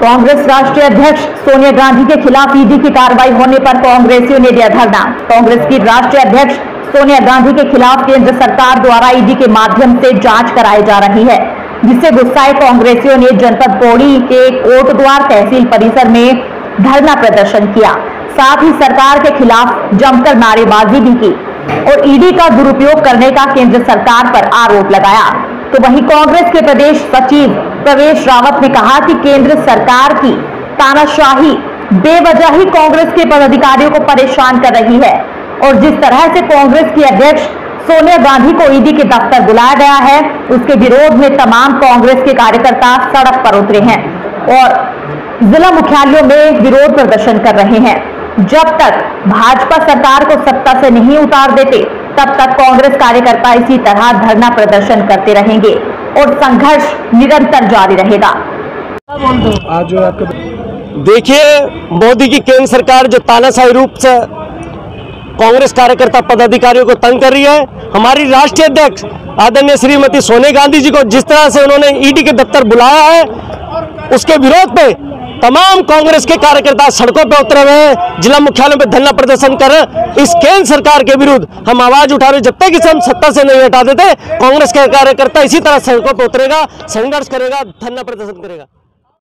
कांग्रेस राष्ट्रीय अध्यक्ष सोनिया गांधी के खिलाफ ईडी की कार्रवाई होने पर कांग्रेसियों ने दिया धरना। कांग्रेस की राष्ट्रीय अध्यक्ष सोनिया गांधी के खिलाफ केंद्र सरकार द्वारा ईडी के माध्यम से जाँच कराई जा रही है, जिससे गुस्साए कांग्रेसियों ने जनपद पौड़ी के कोटद्वार तहसील परिसर में धरना प्रदर्शन किया। साथ ही सरकार के खिलाफ जमकर नारेबाजी भी की और ईडी का दुरुपयोग करने का केंद्र सरकार पर आरोप लगाया। तो वहीं कांग्रेस के प्रदेश सचिव प्रवेश रावत ने कहा कि केंद्र सरकार की तानाशाही बेवजह ही कांग्रेस के पदाधिकारियों को परेशान कर रही है। और जिस तरह से कांग्रेस की अध्यक्ष सोनिया गांधी को ईडी के दफ्तर बुलाया गया है, उसके विरोध में तमाम कांग्रेस के कार्यकर्ता सड़क पर उतरे हैं और जिला मुख्यालयों में विरोध प्रदर्शन कर रहे हैं। जब तक भाजपा सरकार को सत्ता से नहीं उतार देते तब तक कांग्रेस कार्यकर्ता इसी तरह धरना प्रदर्शन करते रहेंगे और संघर्ष निरंतर जारी रहेगा। आज जो आपका देखिए मोदी की केंद्र सरकार जो तानाशाही रूप से कांग्रेस कार्यकर्ता पदाधिकारियों को तंग कर रही है हमारी राष्ट्रीय अध्यक्ष आदरणीय श्रीमती सोनिया गांधी जी को जिस तरह से उन्होंने ईडी के दफ्तर बुलाया है उसके विरोध पे तमाम कांग्रेस के कार्यकर्ता सड़कों पर उतरे हुए हैं। जिला मुख्यालय पे धरना प्रदर्शन कर इस केंद्र सरकार के विरुद्ध हम आवाज़ उठा रहे जब तक इसे हम सत्ता से नहीं हटा देते, कांग्रेस के कार्यकर्ता इसी तरह सड़कों पर उतरेगा, संघर्ष करेगा, धरना प्रदर्शन करेगा।